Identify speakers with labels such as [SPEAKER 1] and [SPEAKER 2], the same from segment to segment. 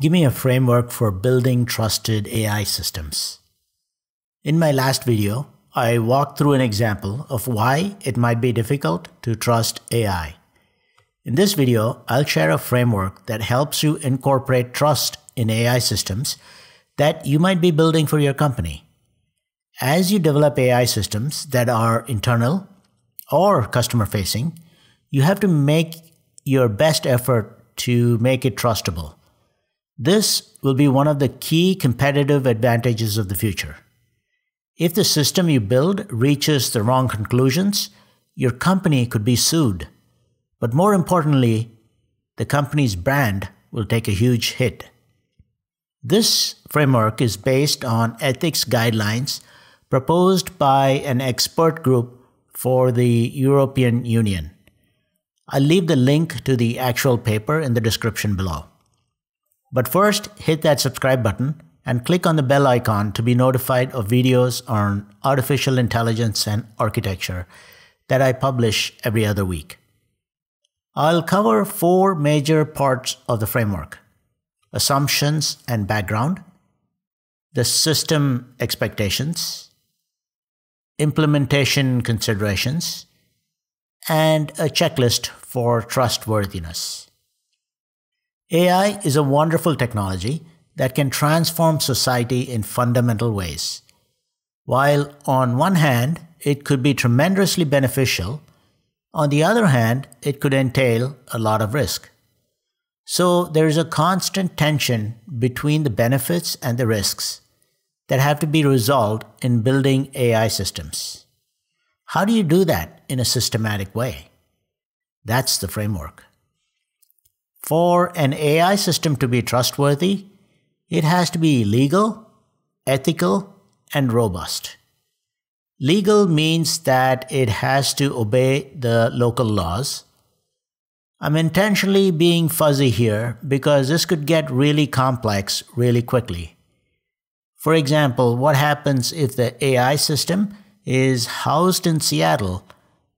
[SPEAKER 1] Give me a framework for building trusted AI systems. In my last video, I walked through an example of why it might be difficult to trust AI. In this video, I'll share a framework that helps you incorporate trust in AI systems that you might be building for your company. As you develop AI systems that are internal or customer facing, you have to make your best effort to make it trustable. This will be one of the key competitive advantages of the future. If the system you build reaches the wrong conclusions, your company could be sued. But more importantly, the company's brand will take a huge hit. This framework is based on ethics guidelines proposed by an expert group for the European Union. I'll leave the link to the actual paper in the description below. But first, hit that subscribe button and click on the bell icon to be notified of videos on artificial intelligence and architecture that I publish every other week. I'll cover four major parts of the framework assumptions and background, the system expectations, implementation considerations, and a checklist for trustworthiness. AI is a wonderful technology that can transform society in fundamental ways. While on one hand, it could be tremendously beneficial, on the other hand, it could entail a lot of risk. So there is a constant tension between the benefits and the risks that have to be resolved in building AI systems. How do you do that in a systematic way? That's the framework. For an AI system to be trustworthy, it has to be legal, ethical, and robust. Legal means that it has to obey the local laws. I'm intentionally being fuzzy here because this could get really complex really quickly. For example, what happens if the AI system is housed in Seattle,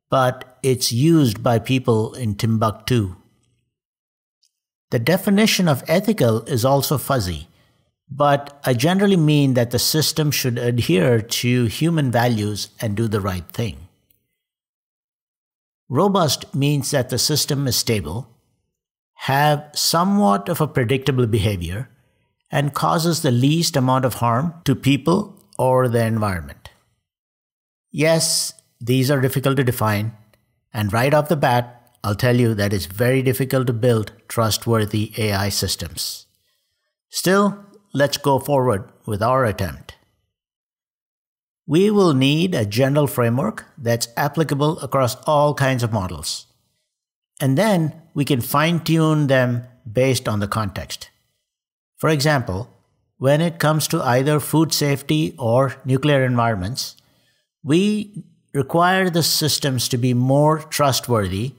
[SPEAKER 1] but it's used by people in Timbuktu? The definition of ethical is also fuzzy, but I generally mean that the system should adhere to human values and do the right thing. Robust means that the system is stable, have somewhat of a predictable behavior, and causes the least amount of harm to people or the environment. Yes, these are difficult to define, and right off the bat, I'll tell you that it's very difficult to build trustworthy AI systems. Still, let's go forward with our attempt. We will need a general framework that's applicable across all kinds of models. And then we can fine tune them based on the context. For example, when it comes to either food safety or nuclear environments, we require the systems to be more trustworthy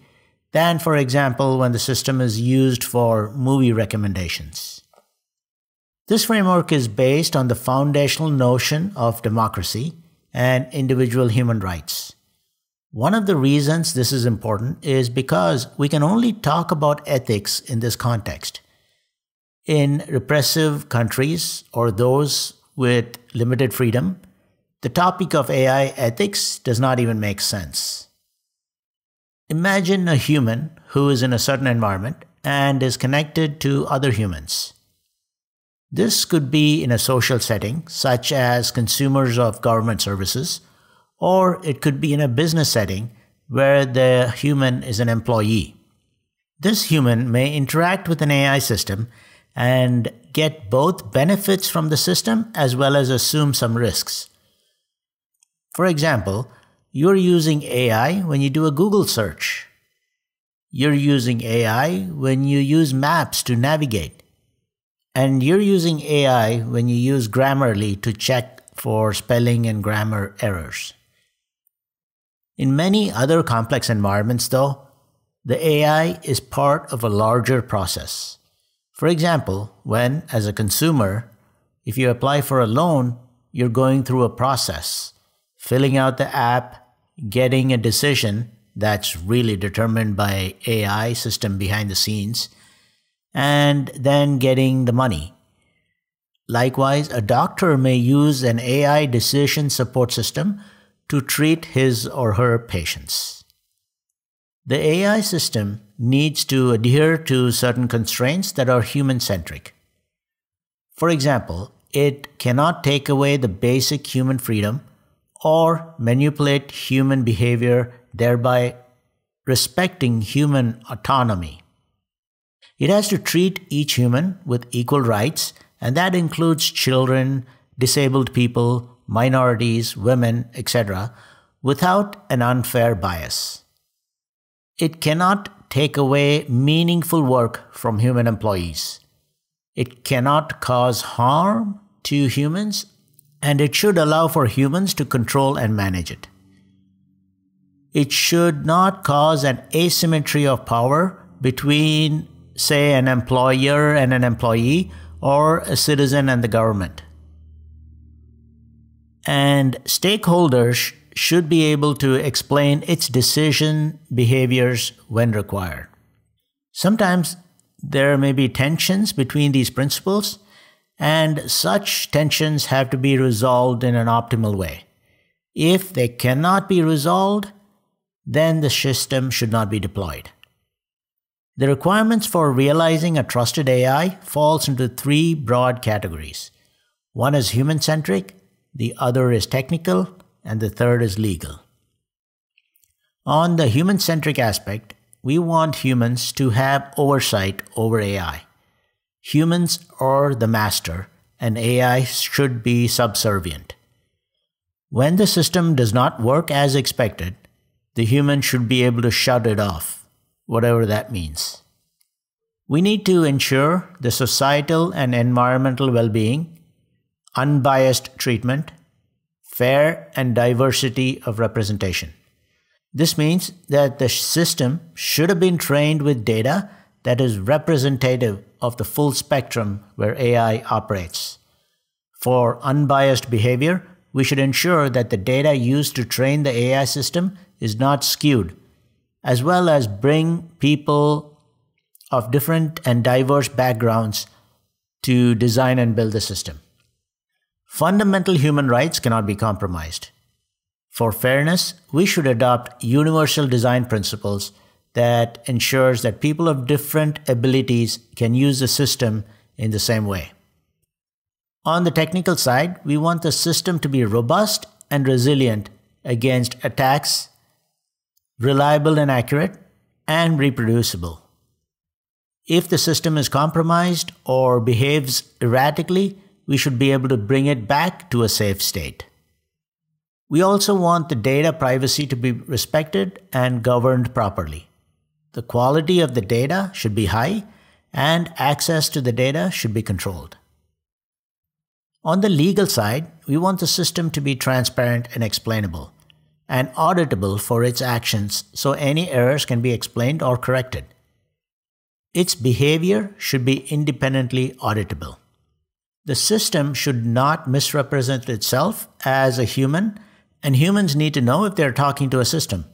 [SPEAKER 1] than, for example, when the system is used for movie recommendations. This framework is based on the foundational notion of democracy and individual human rights. One of the reasons this is important is because we can only talk about ethics in this context. In repressive countries or those with limited freedom, the topic of AI ethics does not even make sense. Imagine a human who is in a certain environment and is connected to other humans. This could be in a social setting, such as consumers of government services, or it could be in a business setting where the human is an employee. This human may interact with an AI system and get both benefits from the system as well as assume some risks. For example, you're using AI when you do a Google search. You're using AI when you use maps to navigate. And you're using AI when you use Grammarly to check for spelling and grammar errors. In many other complex environments, though, the AI is part of a larger process. For example, when, as a consumer, if you apply for a loan, you're going through a process, filling out the app, getting a decision that's really determined by AI system behind the scenes, and then getting the money. Likewise, a doctor may use an AI decision support system to treat his or her patients. The AI system needs to adhere to certain constraints that are human centric. For example, it cannot take away the basic human freedom or manipulate human behavior, thereby respecting human autonomy. It has to treat each human with equal rights, and that includes children, disabled people, minorities, women, etc., without an unfair bias. It cannot take away meaningful work from human employees. It cannot cause harm to humans, and it should allow for humans to control and manage it. It should not cause an asymmetry of power between, say, an employer and an employee, or a citizen and the government. And stakeholders should be able to explain its decision behaviors when required. Sometimes there may be tensions between these principles, and such tensions have to be resolved in an optimal way. If they cannot be resolved, then the system should not be deployed. The requirements for realizing a trusted AI falls into three broad categories. One is human-centric, the other is technical, and the third is legal. On the human centric aspect, we want humans to have oversight over AI. Humans are the master, and AI should be subservient. When the system does not work as expected, the human should be able to shut it off, whatever that means. We need to ensure the societal and environmental well being, unbiased treatment, fair and diversity of representation. This means that the system should have been trained with data that is representative of the full spectrum where AI operates. For unbiased behavior, we should ensure that the data used to train the AI system is not skewed, as well as bring people of different and diverse backgrounds to design and build the system. Fundamental human rights cannot be compromised. For fairness, we should adopt universal design principles that ensures that people of different abilities can use the system in the same way. On the technical side, we want the system to be robust and resilient against attacks, reliable and accurate, and reproducible. If the system is compromised or behaves erratically, we should be able to bring it back to a safe state. We also want the data privacy to be respected and governed properly. The quality of the data should be high and access to the data should be controlled. On the legal side, we want the system to be transparent and explainable and auditable for its actions so any errors can be explained or corrected. Its behavior should be independently auditable. The system should not misrepresent itself as a human, and humans need to know if they're talking to a system.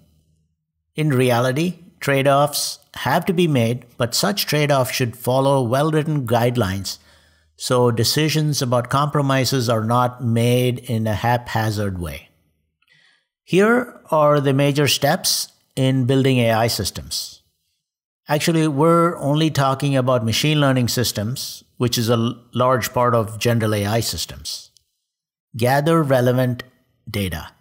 [SPEAKER 1] In reality, trade offs have to be made, but such trade offs should follow well written guidelines so decisions about compromises are not made in a haphazard way. Here are the major steps in building AI systems. Actually, we're only talking about machine learning systems, which is a large part of general AI systems. Gather relevant data.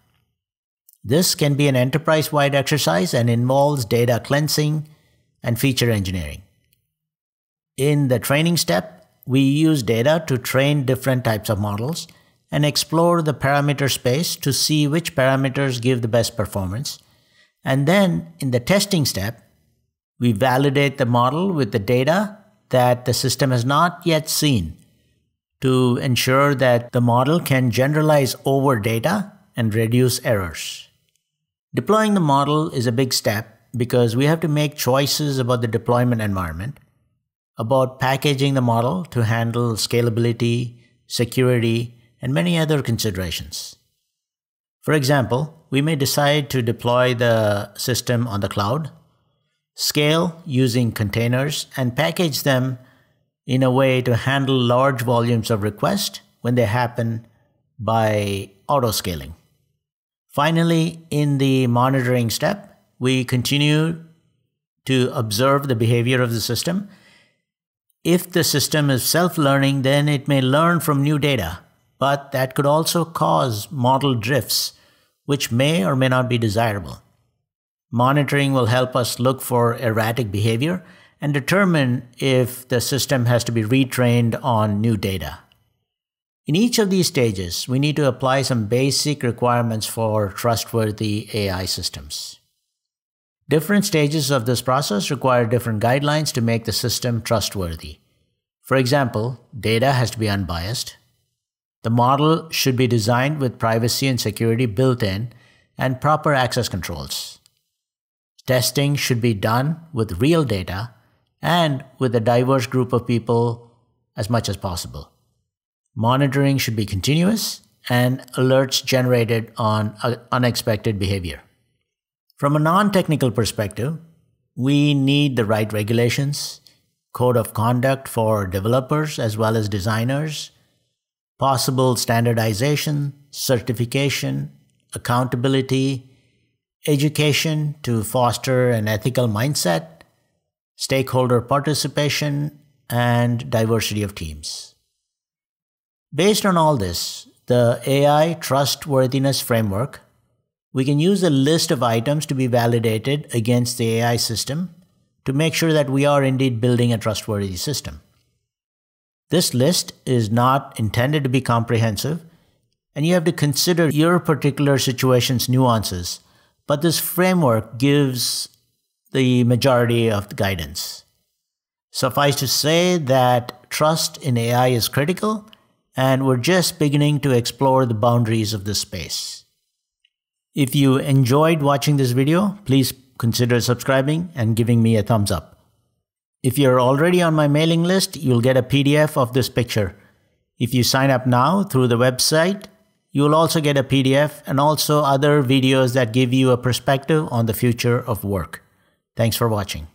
[SPEAKER 1] This can be an enterprise wide exercise and involves data cleansing and feature engineering. In the training step, we use data to train different types of models and explore the parameter space to see which parameters give the best performance. And then in the testing step, we validate the model with the data that the system has not yet seen to ensure that the model can generalize over data and reduce errors. Deploying the model is a big step because we have to make choices about the deployment environment, about packaging the model to handle scalability, security, and many other considerations. For example, we may decide to deploy the system on the cloud scale using containers, and package them in a way to handle large volumes of requests when they happen by autoscaling. Finally, in the monitoring step, we continue to observe the behavior of the system. If the system is self learning, then it may learn from new data, but that could also cause model drifts, which may or may not be desirable. Monitoring will help us look for erratic behavior and determine if the system has to be retrained on new data. In each of these stages, we need to apply some basic requirements for trustworthy AI systems. Different stages of this process require different guidelines to make the system trustworthy. For example, data has to be unbiased. The model should be designed with privacy and security built in and proper access controls. Testing should be done with real data and with a diverse group of people as much as possible. Monitoring should be continuous and alerts generated on uh, unexpected behavior. From a non technical perspective, we need the right regulations, code of conduct for developers as well as designers, possible standardization, certification, accountability, education to foster an ethical mindset, stakeholder participation, and diversity of teams. Based on all this, the AI Trustworthiness Framework, we can use a list of items to be validated against the AI system to make sure that we are indeed building a trustworthy system. This list is not intended to be comprehensive, and you have to consider your particular situation's nuances, but this framework gives the majority of the guidance. Suffice to say that trust in AI is critical and we're just beginning to explore the boundaries of this space. If you enjoyed watching this video, please consider subscribing and giving me a thumbs up. If you're already on my mailing list, you'll get a PDF of this picture. If you sign up now through the website, you'll also get a PDF and also other videos that give you a perspective on the future of work. Thanks for watching.